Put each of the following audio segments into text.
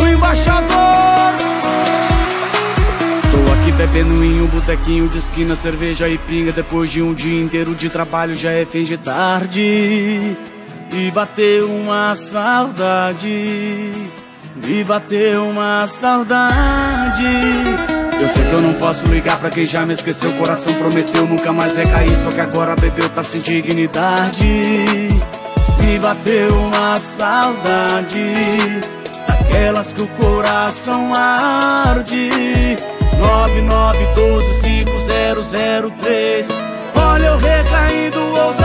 O embaixador. Tô aqui bebendo em um botequinho de esquina Cerveja e pinga. Depois de um dia inteiro de trabalho Já é fim de tarde. E bateu uma saudade. Me bateu uma saudade. Eu sei que eu não posso ligar pra quem já me esqueceu. O coração prometeu nunca mais recair. Só que agora bebeu, tá sem dignidade Me bateu uma saudade Daquelas que o coração arde. 99125003 Olha eu recaindo outra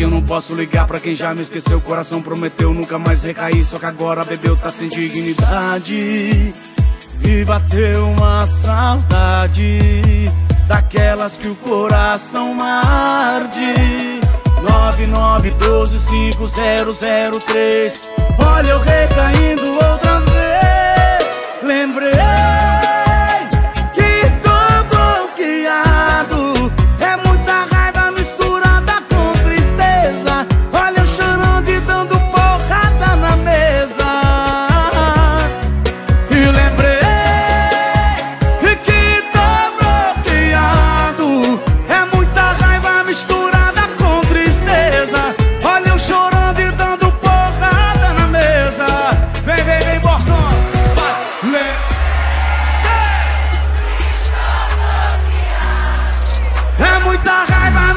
que eu não posso ligar pra quem já me esqueceu. O coração prometeu nunca mais recair. Só que agora bebeu, tá sem dignidade. E bateu uma saudade daquelas que o coração arde. 99125003. Olha eu recaindo outra vez. Lembrei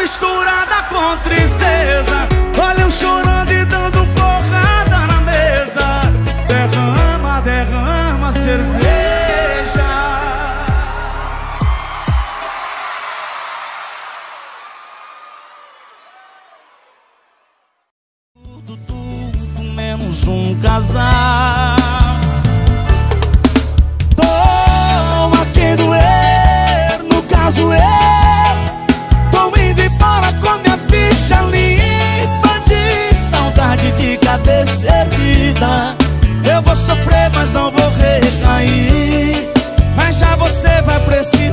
misturada com tristeza. Olha eu chorando e dando porrada na mesa. Derrama, derrama cerveja. Tudo, tudo menos um casal. Saudade de cabeça erguida Eu vou sofrer, mas não vou recair. Mas já você vai precisar